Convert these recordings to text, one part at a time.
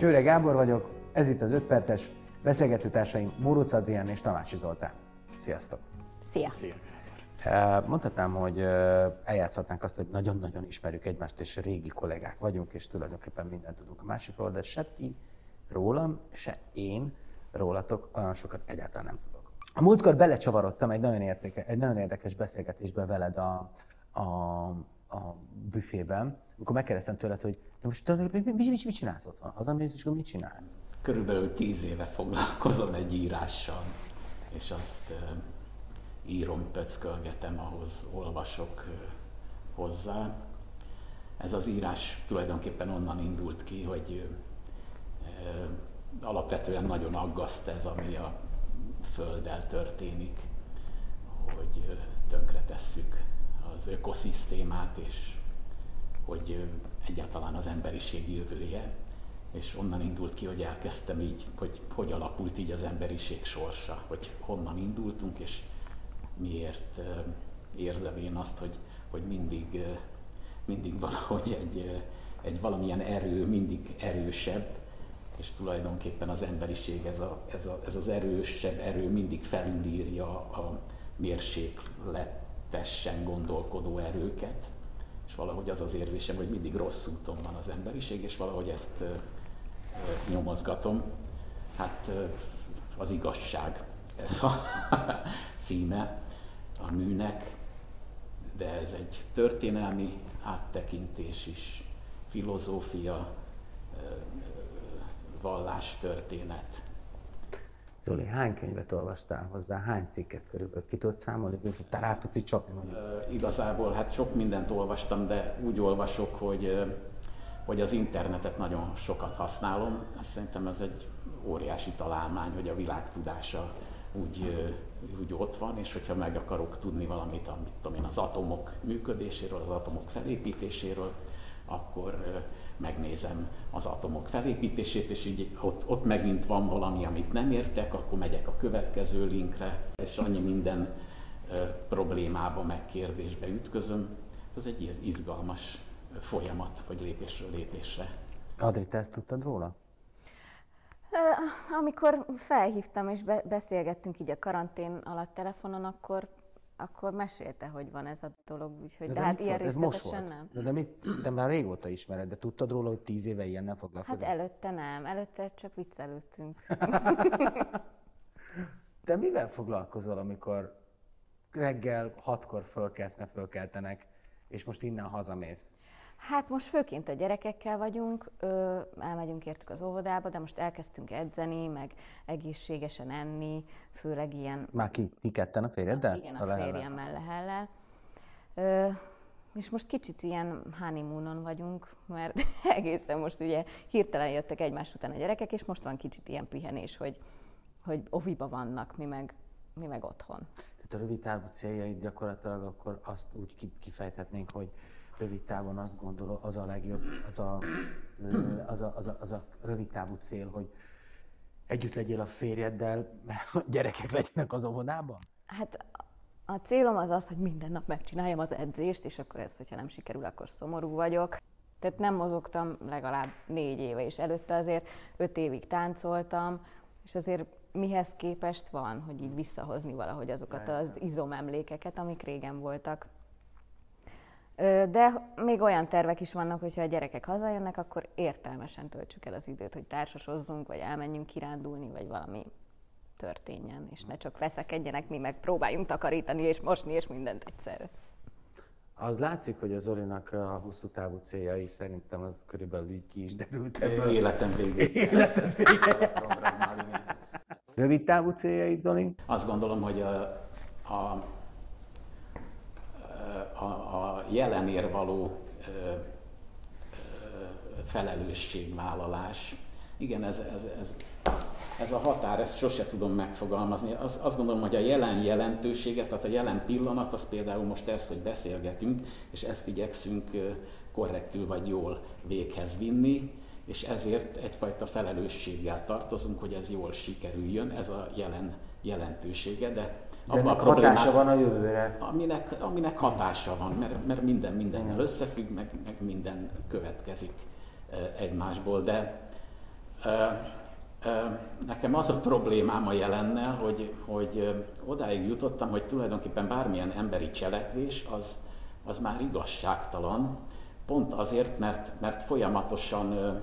Csőre Gábor vagyok, ez itt az 5 perces, beszélgető társaim Móruc Adrián és Tamási Zoltán. Sziasztok! Szia! Szia. Mondhatnám, hogy eljátszhatnánk azt, hogy nagyon-nagyon ismerjük egymást, és régi kollégák vagyunk, és tulajdonképpen mindent tudunk a másikról, de se ti rólam, se én rólatok olyan sokat egyáltalán nem tudok. A múltkor belecsavarodtam egy nagyon, értéke, egy nagyon érdekes beszélgetésbe veled a, a, a büfében, amikor megkérdeztem tőled, hogy de most tulajdonképpen mi, mi, mit csinálsz otthon? Hazamész, és akkor mit csinálsz? Körülbelül tíz éve foglalkozom egy írással, és azt írom, pöckölgetem, ahhoz olvasok hozzá. Ez az írás tulajdonképpen onnan indult ki, hogy alapvetően nagyon aggaszt ez, ami a Földdel történik, hogy tönkretesszük az ökoszisztémát, és hogy egyáltalán az emberiség jövője. És onnan indult ki, hogy elkezdtem így, hogy hogy alakult így az emberiség sorsa, hogy honnan indultunk, és miért érzem én azt, hogy, hogy mindig, mindig valahogy egy, egy valamilyen erő mindig erősebb, és tulajdonképpen az emberiség, ez, a, ez, a, ez az erősebb erő mindig felülírja a mérsékletesen gondolkodó erőket, és valahogy az az érzésem, hogy mindig rossz úton van az emberiség, és valahogy ezt nyomozgatom. Hát az igazság, ez a címe a műnek, de ez egy történelmi áttekintés is, filozófia, vallástörténet. Zoli, hány könyvet olvastál hozzá? Hány cikket körülbelül? Ki tudod számolni? Te rá tudsz így csapni mondjuk? Igazából hát sok mindent olvastam, de úgy olvasok, hogy, hogy az internetet nagyon sokat használom. Azt szerintem ez egy óriási találmány, hogy a világ tudása úgy, úgy ott van, és hogyha meg akarok tudni valamit, amit tudom én, az atomok működéséről, az atomok felépítéséről, akkor megnézem az atomok felépítését, és így ott, ott megint van valami, amit nem értek, akkor megyek a következő linkre, és annyi minden ö, problémába, meg kérdésbe ütközöm. Ez egy ilyen izgalmas folyamat, vagy lépésről lépésre. Adri, te ezt tudtad róla? Amikor felhívtam és be- beszélgettünk így a karantén alatt telefonon, akkor akkor mesélte, hogy van ez a dolog, úgyhogy De, de, de hát ilyen? Ez most volt. nem. De, de mit, te már régóta ismered, de tudtad róla, hogy tíz éve ilyennel Hát foglalkozol? előtte nem, előtte csak viccelődtünk. Te mivel foglalkozol, amikor reggel hatkor fölkelsz, mert fölkeltenek, és most innen hazamész? Hát most főként a gyerekekkel vagyunk, ö, elmegyünk értük az óvodába, de most elkezdtünk edzeni, meg egészségesen enni, főleg ilyen Már ki, ti ketten a férjeddel? Igen, a Lehellel? férjemmel Lehellel. Ö, és most kicsit ilyen honeymoonon vagyunk, mert egészen most ugye hirtelen jöttek egymás után a gyerekek, és most van kicsit ilyen pihenés, hogy, hogy oviba vannak, mi meg, mi meg otthon. Tehát a rövid távú céljaid gyakorlatilag akkor azt úgy ki- kifejthetnénk, hogy rövid távon azt gondolod, az a legjobb, az a, az a, az a, az a rövid távú cél, hogy együtt legyél a férjeddel, mert a gyerekek legyenek az óvodában? Hát a célom az az, hogy minden nap megcsináljam az edzést, és akkor ez, hogyha nem sikerül, akkor szomorú vagyok. Tehát nem mozogtam legalább négy éve, és előtte azért öt évig táncoltam, és azért mihez képest van, hogy így visszahozni valahogy azokat az izomemlékeket, amik régen voltak. De még olyan tervek is vannak, hogyha a gyerekek hazajönnek, akkor értelmesen töltsük el az időt, hogy társasozzunk, vagy elmenjünk kirándulni, vagy valami történjen, és ne csak veszekedjenek, mi meg próbáljunk takarítani és mosni, és mindent egyszerre. Az látszik, hogy a Zolinak a hosszú távú céljai szerintem az körülbelül így ki is derült ebből. Életem végén. programmal, igen. Rövid távú céljaid, Zoli? Azt gondolom, hogy a, a, a, a jelenért való ö, ö, felelősségvállalás, igen, ez, ez, ez, ez a határ, ezt sose tudom megfogalmazni. Az, azt gondolom, hogy a jelen jelentőséget, tehát a jelen pillanat, az például most ez, hogy beszélgetünk, és ezt igyekszünk korrektül vagy jól véghez vinni, és ezért egyfajta felelősséggel tartozunk, hogy ez jól sikerüljön, ez a jelen jelentősége, De abban a ennek hatása van a jövőre. aminek, aminek hatása van, mert, mert minden mindennel összefügg, meg, meg minden következik egymásból, de Nekem az a problémám a jelennel, hogy, hogy odáig jutottam, hogy tulajdonképpen bármilyen emberi cselekvés az, az már igazságtalan, pont azért, mert, mert folyamatosan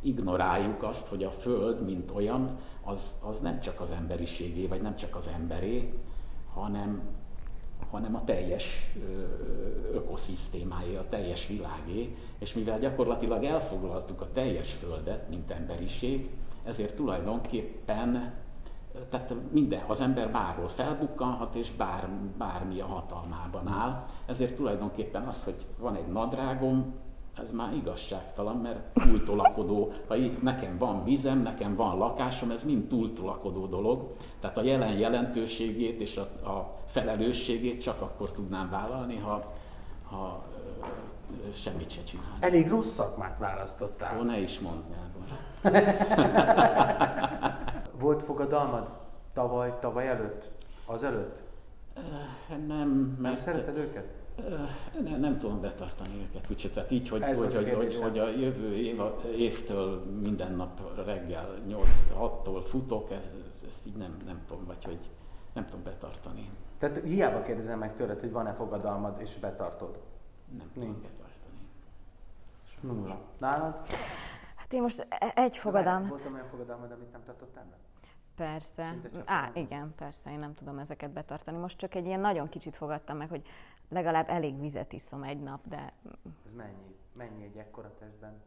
ignoráljuk azt, hogy a Föld, mint olyan, az, az nem csak az emberiségé, vagy nem csak az emberé, hanem, hanem a teljes ökoszisztémáé, a teljes világé, és mivel gyakorlatilag elfoglaltuk a teljes Földet, mint emberiség, ezért tulajdonképpen tehát minden, az ember bárhol felbukkanhat, és bár, bármi a hatalmában áll. Ezért tulajdonképpen az, hogy van egy nadrágom, ez már igazságtalan, mert túltolakodó, ha így, nekem van vízem, nekem van lakásom, ez mind túltolakodó dolog. Tehát a jelen jelentőségét és a, a felelősségét csak akkor tudnám vállalni, ha, ha semmit se csinálni. Elég rossz szakmát választottál. Ó, ne is mondd, Gábor. Volt fogadalmad tavaly, tavaly előtt? Az előtt? Nem, mert... Nem szereted őket? Nem, nem tudom betartani őket, úgyhogy tehát így, hogy, hogy, hogy, hogy, hogy a jövő év, évtől minden nap reggel 8-6-tól futok, ez, ezt így nem, nem tudom, vagy hogy nem tudom betartani. Tehát hiába kérdezem meg tőled, hogy van-e fogadalmad, és betartod? Nem tudom betartani. Nulla. Nálad? Hát én most e- egy fogadalmat... Volt olyan fogadalmad, amit nem tartottál be? Persze. Á, igen, persze, én nem tudom ezeket betartani. Most csak egy ilyen nagyon kicsit fogadtam meg, hogy legalább elég vizet iszom egy nap, de... Ez mennyi? Mennyi egy ekkora testben?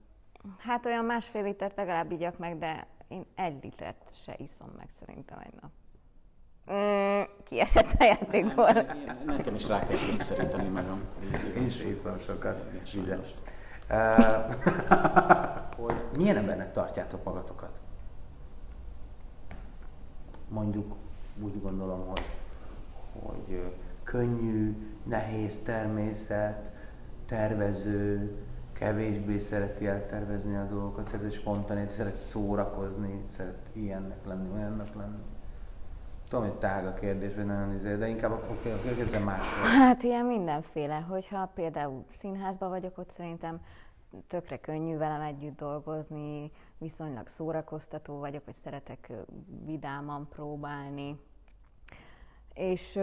Hát olyan másfél litert legalább igyak meg, de én egy litert se iszom meg szerintem egy nap. Mm, kiesett a játékból. Nekem is rá kell kényszeríteni magam. Én is iszom sokat vizet. hogy milyen embernek tartjátok magatokat? Mondjuk úgy gondolom, hogy, hogy könnyű, nehéz természet, tervező, kevésbé szereti eltervezni a dolgokat, szeret spontánét, szeret szórakozni, szeret ilyennek lenni, olyannak lenni. Tudom, hogy tág a kérdés, vagy nagyon izé, de inkább akkor kérdezem másról. Hát ilyen mindenféle, hogyha például színházban vagyok, ott szerintem tökre könnyű velem együtt dolgozni, viszonylag szórakoztató vagyok, vagy szeretek vidáman próbálni. És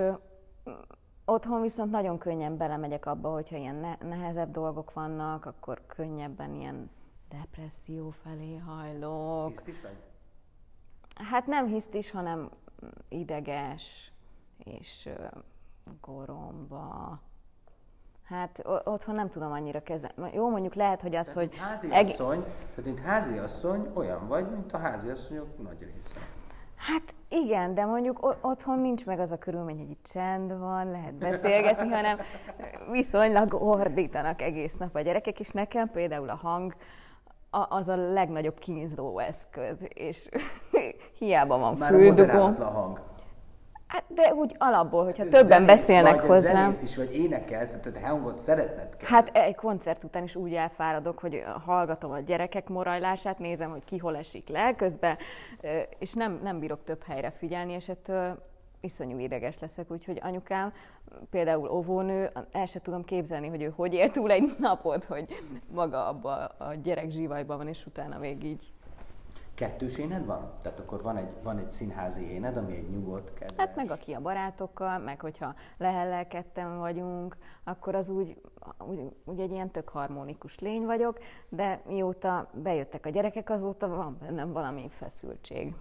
Otthon viszont nagyon könnyen belemegyek abba, hogyha ilyen ne- nehezebb dolgok vannak, akkor könnyebben ilyen depresszió felé hajlok. Hisztis vagy? Hát nem hisztis, hanem ideges és goromba. Hát otthon nem tudom annyira kezelni. Jó, mondjuk lehet, hogy az, tehát hogy... Házi asszony, tehát mint házi asszony olyan vagy, mint a házi asszonyok nagy része. Hát igen, de mondjuk otthon nincs meg az a körülmény, hogy itt csend van, lehet beszélgetni, hanem viszonylag ordítanak egész nap a gyerekek, és nekem például a hang az a legnagyobb kínzó eszköz, és hiába van Már füldugom. a hang. Hát, de úgy alapból, hogyha többen zenész beszélnek vagy, hozzám. Zenész is vagy, énekelsz, tehát hangot szeretned kell. Hát egy koncert után is úgy elfáradok, hogy hallgatom a gyerekek morajlását, nézem, hogy ki hol esik le közben, és nem, nem bírok több helyre figyelni, és ettől iszonyú ideges leszek, úgyhogy anyukám, például óvónő, el sem tudom képzelni, hogy ő hogy él túl egy napot, hogy maga abba a gyerek zsivajban van, és utána még így Kettős éned van? Tehát akkor van egy, van egy színházi éned, ami egy nyugodt, kedves... Hát meg aki a barátokkal, meg hogyha lehellel ketten vagyunk, akkor az úgy, úgy, úgy egy ilyen tök harmonikus lény vagyok, de mióta bejöttek a gyerekek, azóta van bennem valami feszültség.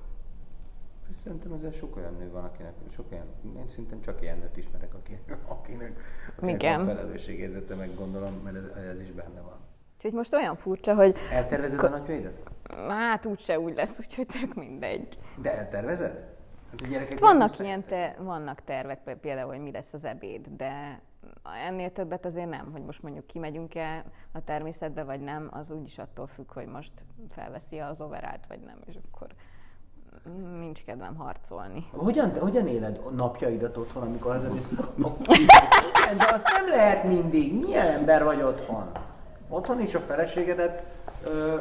Szerintem ezzel sok olyan nő van, akinek sok olyan, én szerintem csak ilyen nőt ismerek, akinek, akinek, akinek Igen. van felelősségérzete, meg gondolom, mert ez, ez is benne van. Úgyhogy most olyan furcsa, hogy... Eltervezed a napjaidat? Hát úgyse úgy lesz, úgyhogy tök mindegy. De eltervezed? Hát a vannak ilyen te, vannak tervek, például, hogy mi lesz az ebéd, de ennél többet azért nem, hogy most mondjuk kimegyünk-e a természetbe, vagy nem, az úgyis attól függ, hogy most felveszi az overát, vagy nem, és akkor nincs kedvem harcolni. Hogyan, hogyan éled napjaidat otthon, amikor az De azt nem lehet mindig. Milyen ember vagy otthon? Otthon is a feleségedet ö,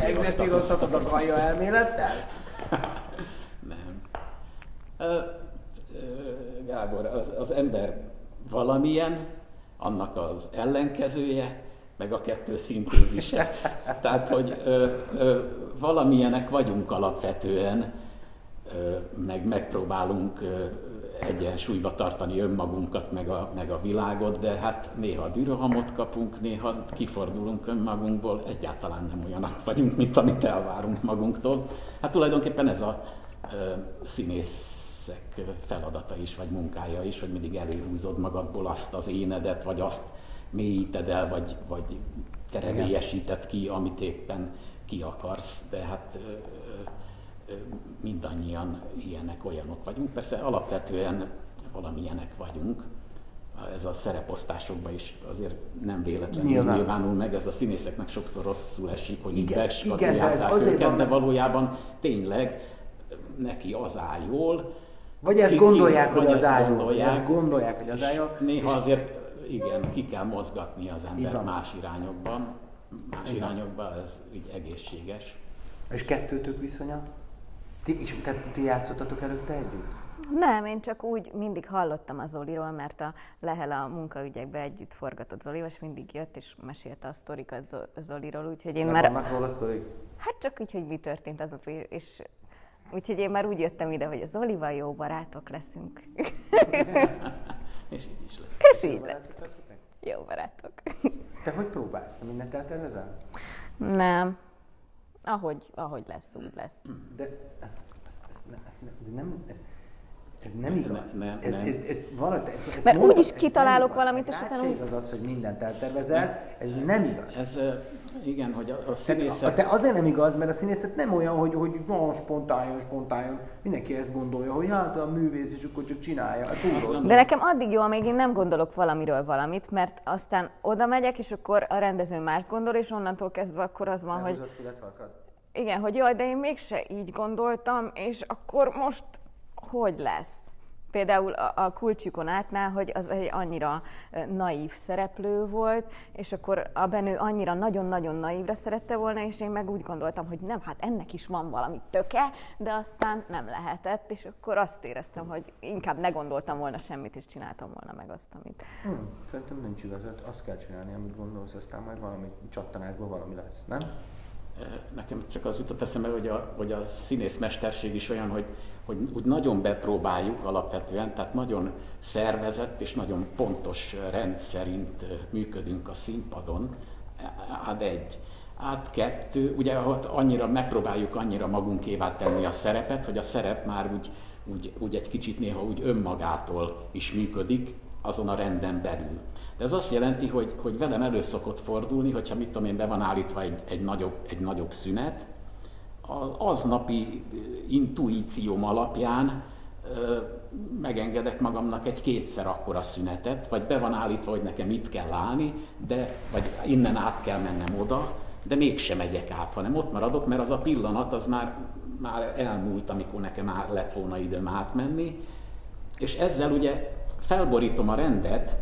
Egzeszíroztatod a gaja elmélettel? Nem. Ö, Gábor, az, az ember valamilyen, annak az ellenkezője, meg a kettő szintézise. Tehát, hogy ö, ö, valamilyenek vagyunk alapvetően, ö, meg megpróbálunk ö, egyensúlyba tartani önmagunkat, meg a, meg a világot, de hát néha dűröhamot kapunk, néha kifordulunk önmagunkból, egyáltalán nem olyanak vagyunk, mint amit elvárunk magunktól. Hát tulajdonképpen ez a ö, színészek feladata is, vagy munkája is, hogy mindig előhúzod magadból azt az énedet, vagy azt mélyíted el, vagy, vagy teremélyesíted ki, amit éppen ki akarsz, de hát ö, ö, mindannyian ilyenek, olyanok vagyunk. Persze alapvetően valamilyenek vagyunk, ez a szereposztásokban is azért nem véletlenül Nyilván. nyilvánul meg, ez a színészeknek sokszor rosszul esik, hogy igen, beskatujázzák őket, van... de valójában tényleg neki az áll jól. Vagy ezt ki, gondolják, ki, hogy az áll jól. Ezt gondolják, hogy az áll jól. Néha és... azért igen, ki kell mozgatni az embert más irányokban, más igen. irányokban, ez így egészséges. És kettőtök viszonya? Ti, és te, ti játszottatok előtte együtt? Nem, én csak úgy mindig hallottam az Zoliról, mert a Lehel a munkaügyekbe együtt forgatott Zolival, és mindig jött és mesélte a sztorikat Zoliról, úgyhogy én De már... Vannak róla sztorik? Hát csak úgy, hogy mi történt az és úgyhogy én már úgy jöttem ide, hogy a Zolival jó barátok leszünk. és így is lett. És így lett. Jó barátok. Te hogy próbálsz? Te mindent eltervezel? Nem. Ahogy, ahogy lesz, úgy lesz. De ez, ez, ez, ez nem, ez nem igaz. Ne, ne, ez, ez, ez, ez valami, ez Mert úgy is kitalálok valamit, és utána... az az, hogy mindent eltervezel, ez nem igaz. Ez, igen, hogy a, a színészet... Te, te azért nem igaz, mert a színészet nem olyan, hogy, hogy no, spontánjon, spontánjon. Mindenki ezt gondolja, hogy hát a művész is akkor csak csinálja. Hát De nekem addig jó, amíg én nem gondolok valamiről valamit, mert aztán oda megyek, és akkor a rendező mást gondol, és onnantól kezdve akkor az van, hogy... Igen, hogy jaj, de én mégse így gondoltam, és akkor most hogy lesz? Például a, a Kulcsikon átnál, hogy az egy annyira naív szereplő volt, és akkor a Benő annyira nagyon-nagyon naívra szerette volna, és én meg úgy gondoltam, hogy nem, hát ennek is van valami töke, de aztán nem lehetett, és akkor azt éreztem, hogy inkább ne gondoltam volna semmit, és csináltam volna meg azt, amit... Hmm, szerintem nincs igazad, azt kell csinálni, amit gondolsz, aztán majd valami csattanásból valami lesz, nem? Nekem csak az jutott eszembe, hogy a, hogy a színészmesterség is olyan, hogy hogy úgy nagyon bepróbáljuk alapvetően, tehát nagyon szervezett és nagyon pontos rend szerint működünk a színpadon. Át egy. Át kettő, ugye ott annyira megpróbáljuk annyira magunkévá tenni a szerepet, hogy a szerep már úgy, úgy, úgy egy kicsit néha úgy önmagától is működik azon a renden belül. De ez azt jelenti, hogy, hogy velem elő szokott fordulni, hogyha mit tudom én, be van állítva egy, egy, nagyobb, egy nagyobb szünet, az aznapi intuícióm alapján megengedek magamnak egy kétszer akkora szünetet, vagy be van állítva, hogy nekem itt kell állni, de, vagy innen át kell mennem oda, de mégsem megyek át, hanem ott maradok, mert az a pillanat az már, már elmúlt, amikor nekem már lett volna időm átmenni, és ezzel ugye felborítom a rendet,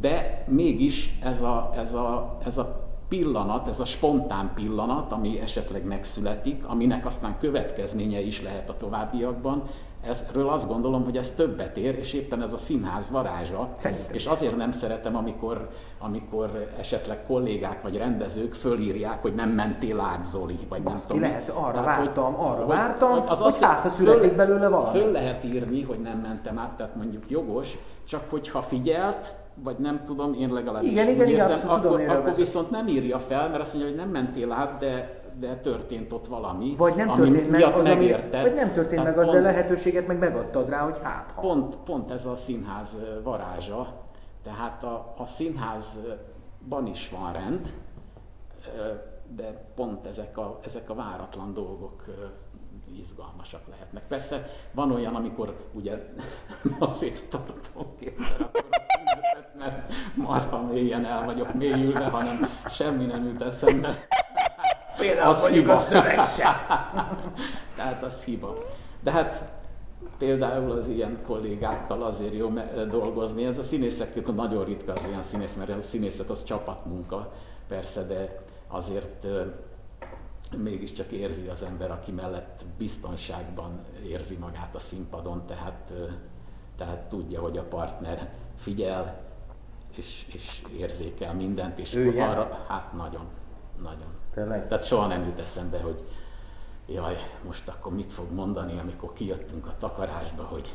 de mégis ez a, ez a, ez a pillanat, ez a spontán pillanat, ami esetleg megszületik, aminek aztán következménye is lehet a továbbiakban, Ezről azt gondolom, hogy ez többet ér, és éppen ez a színház varázsa. Szerintem. És azért nem szeretem, amikor, amikor esetleg kollégák vagy rendezők fölírják, hogy nem mentél át Zoli, vagy nem tudom. lehet, arra tehát, vártam, hogy, arra hogy, vártam, hogy, az hogy hát, születik föl, belőle valami. Föl lehet írni, hogy nem mentem át, tehát mondjuk jogos, csak hogyha figyelt, vagy nem tudom, én legalábbis igen, igen, érzem, igen, akkor, tudom, akkor viszont nem írja fel, mert azt mondja, hogy nem mentél át, de de történt ott valami, vagy nem történt meg az, ami, vagy nem történt Tehát meg az, pont, de lehetőséget meg megadtad rá, hogy hát ha. Pont, pont ez a színház varázsa, tehát a, a színházban is van rend, de pont ezek a, ezek a váratlan dolgok izgalmasak lehetnek. Persze van olyan, amikor ugye azért tartom kétszer akkor a szünetet, mert marha mélyen el vagyok mélyülve, hanem semmi nem jut eszembe. Például az hiba. a szöveg sem. Tehát az hiba. De hát például az ilyen kollégákkal azért jó dolgozni. Ez a színészek nagyon ritka az olyan színész, mert a színészet az csapatmunka, persze, de azért mégiscsak érzi az ember, aki mellett biztonságban érzi magát a színpadon, tehát, tehát tudja, hogy a partner figyel, és, és érzékel mindent, és Ő arra, hát nagyon, nagyon. Tényleg? Tehát soha nem jut eszembe, hogy jaj, most akkor mit fog mondani, amikor kijöttünk a takarásba, hogy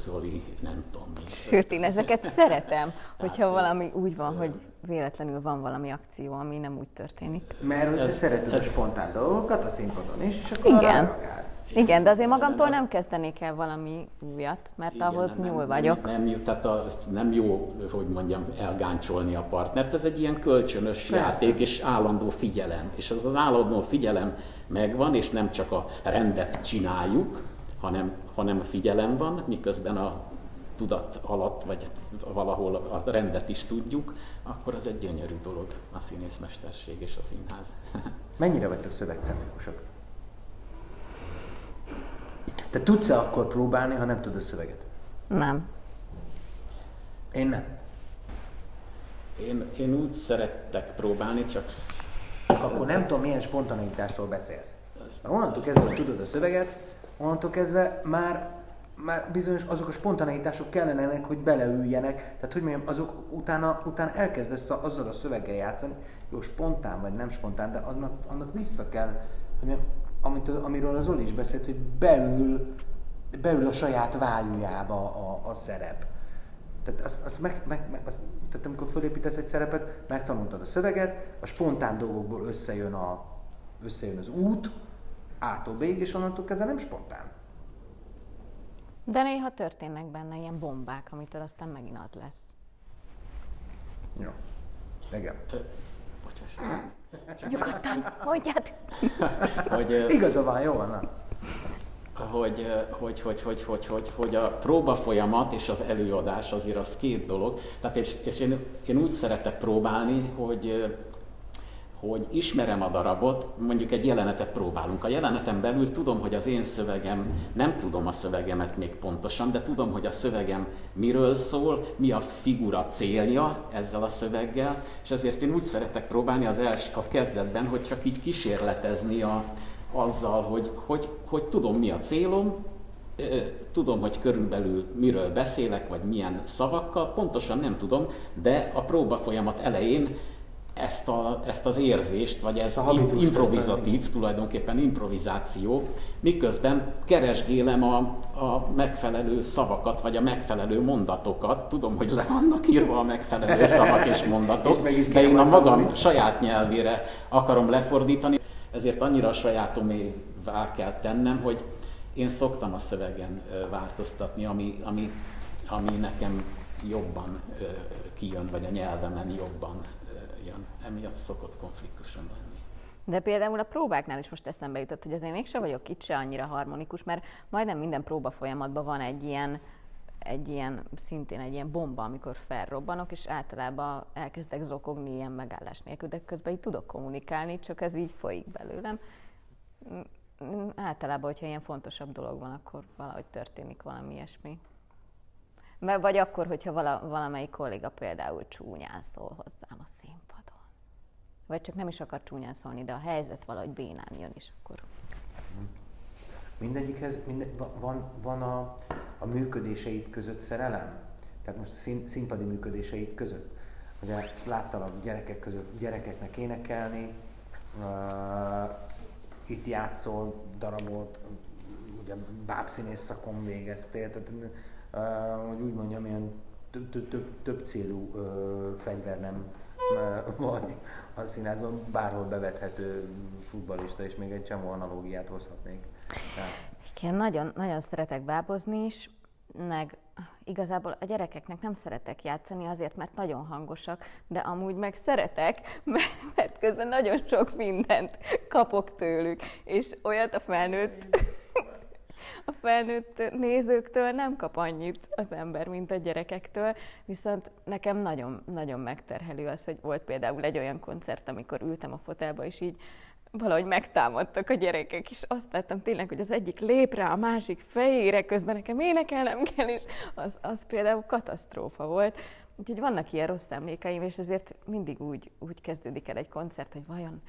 Zoli, nem tudom. Sőt, én ezeket szeretem, hogyha Hát, valami úgy van, hogy véletlenül van valami akció, ami nem úgy történik. Mert hogy te Ez- szereted a ez- spontán dolgokat a színpadon is, és akkor Igen. arra reagálsz. Igen, de azért magamtól az- nem kezdenék el valami újat, mert Igen, ahhoz nem- nyúl nem- vagyok. Nem, nem, tehát a, nem jó, hogy mondjam, elgáncsolni a partnert. Ez egy ilyen kölcsönös Persze. játék és állandó figyelem. És az az állandó figyelem megvan, és nem csak a rendet csináljuk, hanem, hanem a figyelem van, miközben a tudat alatt, vagy valahol a rendet is tudjuk, akkor az egy gyönyörű dolog, a színészmesterség és a színház. Mennyire vagytok szövegcentrikusok? Te tudsz-e akkor próbálni, ha nem tudod a szöveget? Nem. Én nem. Én, én úgy szerettek próbálni, csak Akkor nem tudom, milyen spontaneitásról beszélsz. Onnantól kezdve, hogy tudod a szöveget, onnantól kezdve már, már bizonyos azok a spontaneitások kellenek, hogy beleüljenek. Tehát, hogy mondjam, azok utána, utána elkezdesz a- azzal a szöveggel játszani, jó, spontán vagy nem spontán, de annak, annak vissza kell, hogy amit, az- amiről az Oli is beszélt, hogy beül, beül a saját vágyújába a, a szerep. Tehát, azt, azt meg, meg, meg, azt, tehát amikor fölépítesz egy szerepet, megtanultad a szöveget, a spontán dolgokból összejön, a, összejön az út, A-tól B-ig, és onnantól kezdve nem spontán. De néha történnek benne ilyen bombák, amitől aztán megint az lesz. Jó. Igen. Bocsáss. Nyugodtan, mondjad! Hogy, Igaza van, jó van, hogy, hogy, hogy, hogy, hogy, hogy, hogy a próba folyamat és az előadás azért az két dolog. Tehát és, és én, én úgy szeretek próbálni, hogy, hogy ismerem a darabot, mondjuk egy jelenetet próbálunk. A jeleneten belül tudom, hogy az én szövegem, nem tudom a szövegemet még pontosan, de tudom, hogy a szövegem miről szól, mi a figura célja ezzel a szöveggel, és ezért én úgy szeretek próbálni az els, a kezdetben, hogy csak így kísérletezni a, azzal, hogy, hogy, hogy tudom, mi a célom, tudom, hogy körülbelül miről beszélek, vagy milyen szavakkal, pontosan nem tudom, de a próba folyamat elején ezt, a, ezt az érzést, vagy ez a habitust, improvizatív, tulajdonképpen improvizáció, miközben keresgélem a, a megfelelő szavakat, vagy a megfelelő mondatokat. Tudom, hogy le vannak írva a megfelelő szavak és mondatok, És de én a magam tanulni. saját nyelvére akarom lefordítani, ezért annyira a sajátomévá kell tennem, hogy én szoktam a szövegen változtatni, ami, ami, ami nekem jobban kijön, vagy a nyelvemen jobban jön. Emiatt szokott konfliktusom lenni. De például a próbáknál is most eszembe jutott, hogy azért mégsem vagyok itt se annyira harmonikus, mert majdnem minden próba folyamatban van egy ilyen, egy ilyen, szintén egy ilyen bomba, amikor felrobbanok, és általában elkezdek zokogni ilyen megállás nélkül, de közben így tudok kommunikálni, csak ez így folyik belőlem. Mm, mm, Általában, hogyha ilyen fontosabb dolog van, akkor valahogy történik valami ilyesmi. Vagy- akkor, hogyha vala, valamelyik kolléga például csúnyán szól hozzám a színpadon. Vagy csak nem is akar csúnyán szólni, de a helyzet valahogy bénán jön, és akkor... Mindegyikhez minden, va- van, van a, a működéseid között szerelem? Tehát most a szín, színpadi működéseid között. Ugye láttalak gyerekek között, gyerekeknek énekelni, uh, itt játszol darabot, ugye bábszínész szakon végeztél, tehát uh, hogy úgy mondjam, ilyen több, több, több, több célú uh, fegyver nem vagy a színházban, bárhol bevethető futballista, és még egy csomó analógiát hozhatnék. Tehát, Igen, nagyon, nagyon szeretek bábozni is, meg igazából a gyerekeknek nem szeretek játszani azért, mert nagyon hangosak, de amúgy meg szeretek, mert, mert közben nagyon sok mindent kapok tőlük, és olyat a felnőtt, a felnőtt nézőktől nem kap annyit az ember, mint a gyerekektől, viszont nekem nagyon, nagyon megterhelő az, hogy volt például egy olyan koncert, amikor ültem a fotelba, és így valahogy megtámadtak a gyerekek, és azt láttam tényleg, hogy az egyik lép rá a másik fejére, közben nekem énekelnem kell, és az, az például katasztrófa volt. Úgyhogy vannak ilyen rossz emlékeim, és ezért mindig úgy, úgy kezdődik el egy koncert, hogy vajon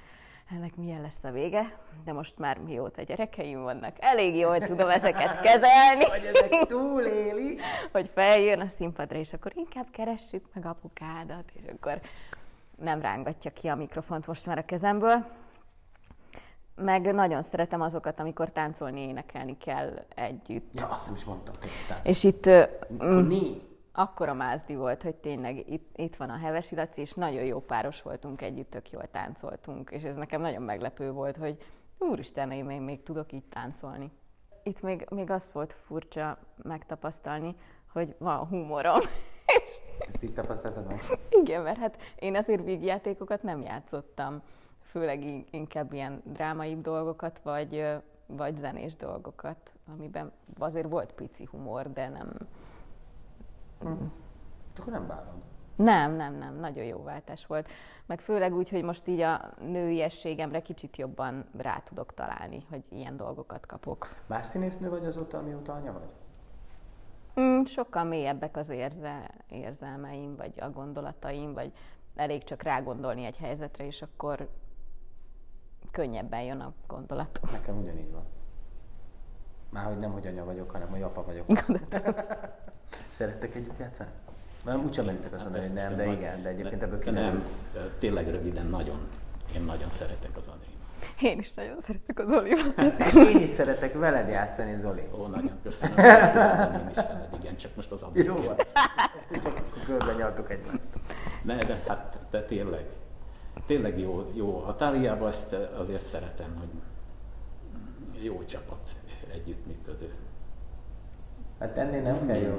ennek milyen lesz a vége, de most már mióta gyerekeim vannak, elég jól tudom ezeket kezelni. Hogy ezek túléli. hogy feljön a színpadra, és akkor inkább keressük meg apukádat, és akkor nem rángatja ki a mikrofont most már a kezemből. Meg nagyon szeretem azokat, amikor táncolni, énekelni kell együtt. Ja, azt nem is mondtam. Tehát, És itt négy. Akkora mázdi volt, hogy tényleg itt, itt van a Hevesi Laci, és nagyon jó páros voltunk együtt, tök jól táncoltunk, és ez nekem nagyon meglepő volt, hogy úristen, én még, még tudok így táncolni. Itt még, még azt volt furcsa megtapasztalni, hogy van humorom. Ezt így tapasztaltad meg? Igen, mert hát én azért vígjátékokat nem játszottam, főleg in- inkább ilyen drámaibb dolgokat, vagy, vagy zenés dolgokat, amiben azért volt pici humor, de nem, Akkor nem bánod. Nem, nem, nem, nagyon jó váltás volt. Meg főleg úgy, hogy most így a nőiességemre kicsit jobban rá tudok találni, hogy ilyen dolgokat kapok. Más színésznő vagy azóta, amióta anya vagy? Mm, sokkal mélyebbek az érze, érzelmeim, vagy a gondolataim, vagy elég csak rágondolni egy helyzetre, és akkor könnyebben jön a gondolatom. Nekem ugyanígy van. Már hogy nem, hogy anya vagyok, hanem hogy apa vagyok. Szerettek együtt játszani? Nem, úgysem meritek azt mondani, hogy nem, de igen, de egyébként ebből De kiderül. nem, tényleg röviden, nagyon, én nagyon szeretek az Anéma. Én is nagyon szeretek az Oliver. És én is szeretek veled játszani, Zoli. Ó, nagyon köszönöm. Én is veled, igen, csak most az Jó abból van. Csak körbe nyaltuk egymást. Ne, de hát de tényleg, tényleg jó, jó. A Táliában ezt azért szeretem, hogy jó csapat, együttműködő. Attending, nem kell jó.